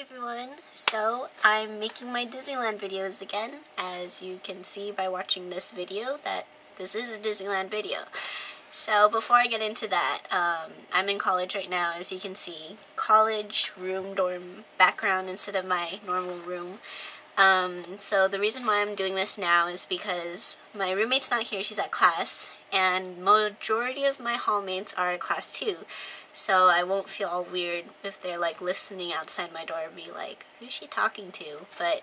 everyone! So, I'm making my Disneyland videos again, as you can see by watching this video that this is a Disneyland video. So, before I get into that, um, I'm in college right now, as you can see. College, room, dorm, background instead of my normal room. Um, so the reason why I'm doing this now is because my roommate's not here, she's at class, and majority of my hallmates are at class too. So I won't feel all weird if they're like listening outside my door and be like, who's she talking to? But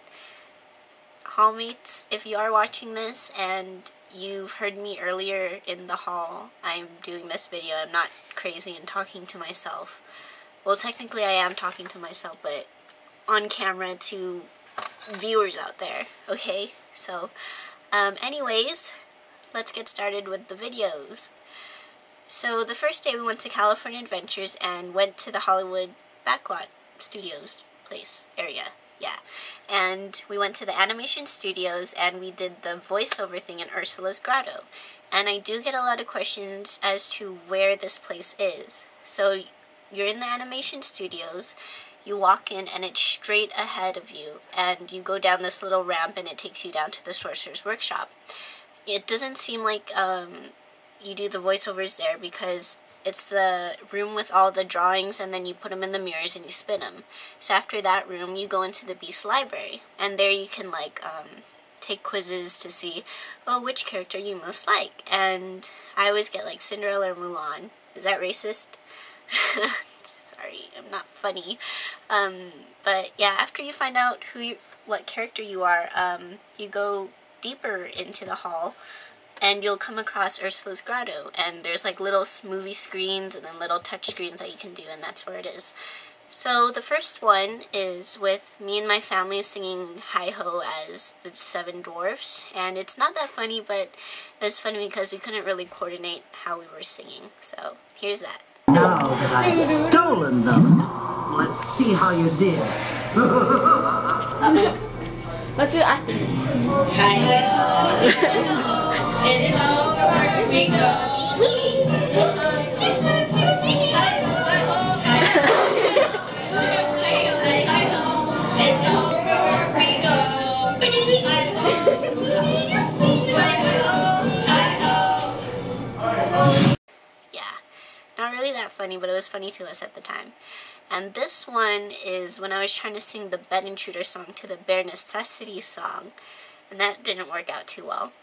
hallmates, if you are watching this and you've heard me earlier in the hall, I'm doing this video. I'm not crazy and talking to myself. Well, technically I am talking to myself, but on camera to viewers out there, okay? So, um, anyways, let's get started with the videos. So the first day we went to California Adventures and went to the Hollywood Backlot Studios place area. Yeah. And we went to the animation studios and we did the voiceover thing in Ursula's Grotto. And I do get a lot of questions as to where this place is. So you're in the animation studios, you walk in and it's straight ahead of you and you go down this little ramp and it takes you down to the sorcerer's workshop. It doesn't seem like um, you do the voiceovers there because it's the room with all the drawings and then you put them in the mirrors and you spin them. So after that room, you go into the Beast Library and there you can like um, take quizzes to see, oh, which character you most like. And I always get like Cinderella or Mulan. Is that racist? Not funny. Um, but yeah, after you find out who you, what character you are, um, you go deeper into the hall and you'll come across Ursula's Grotto and there's like little movie screens and then little touch screens that you can do and that's where it is. So the first one is with me and my family singing Hi Ho as the Seven Dwarfs and it's not that funny but it was funny because we couldn't really coordinate how we were singing. So here's that. Now that I've stolen them, let's see how you did. Let's do acting. Hi. It's over, we go. not really that funny, but it was funny to us at the time. And this one is when I was trying to sing the Bed Intruder song to the Bare Necessities song, and that didn't work out too well.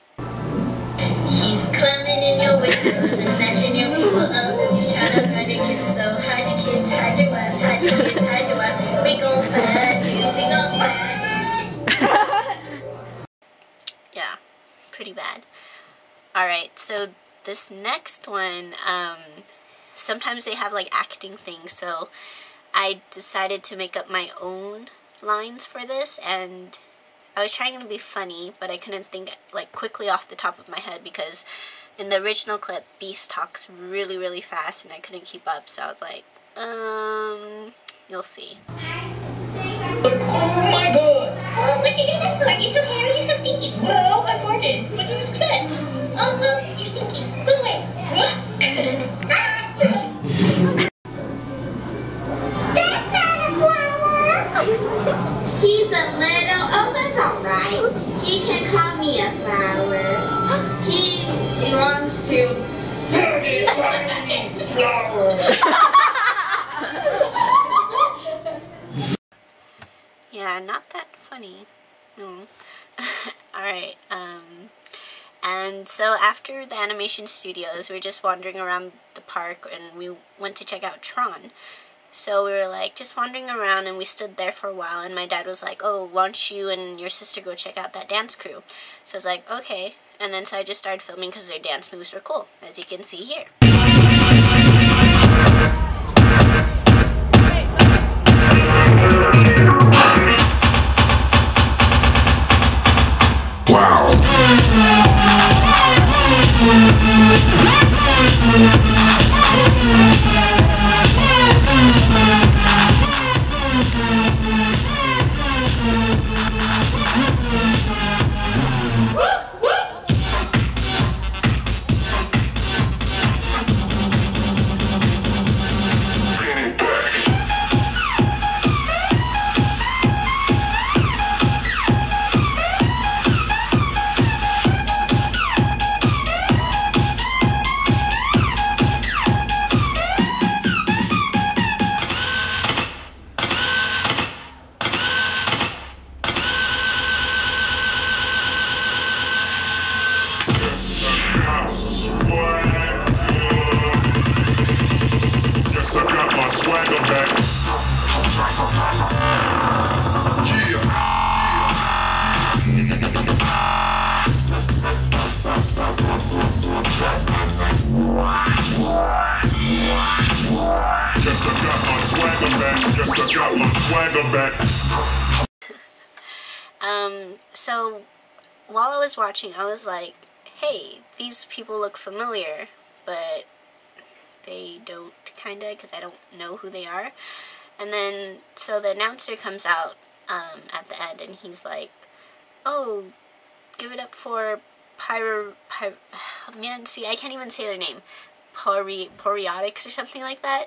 He's climbing in your windows and snatching your people up. He's trying to hide your kids, so hide your kids, hide your wife, hide your kids, hide your wife. We gon' find you, we gon' find Yeah, pretty bad. Alright, so this next one, um, sometimes they have like acting things, so I decided to make up my own lines for this, and I was trying to be funny, but I couldn't think like quickly off the top of my head because in the original clip, Beast talks really, really fast, and I couldn't keep up, so I was like, um, you'll see. Oh my god! Oh, what'd you do that for? You're so hairy, you're so stinky. Well, I farted, but it was good. Oh, look, Yeah, not that funny. No. Alright, um, and so after the animation studios, we were just wandering around the park and we went to check out Tron. So we were like just wandering around and we stood there for a while and my dad was like, oh, why don't you and your sister go check out that dance crew? So I was like, okay. And then so I just started filming because their dance moves were cool, as you can see here. Wow. my swagger back. Guess I got my swagger back. Guess I got my swagger back. Um, so while I was watching, I was like, hey, these people look familiar, but they don't, kinda, because I don't know who they are. And then, so the announcer comes out um, at the end, and he's like, oh, give it up for Pyro, Pyro, man, see, I can't even say their name, Pori, Poreotics or something like that.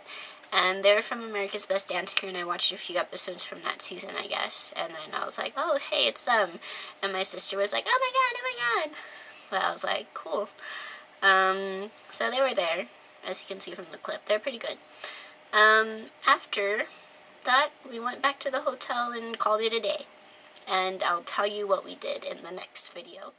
And they're from America's Best Dance Crew, and I watched a few episodes from that season, I guess. And then I was like, oh, hey, it's them. And my sister was like, oh my god, oh my god. But I was like, cool. Um, so they were there, as you can see from the clip. They're pretty good. Um, after that, we went back to the hotel and called it a day. And I'll tell you what we did in the next video.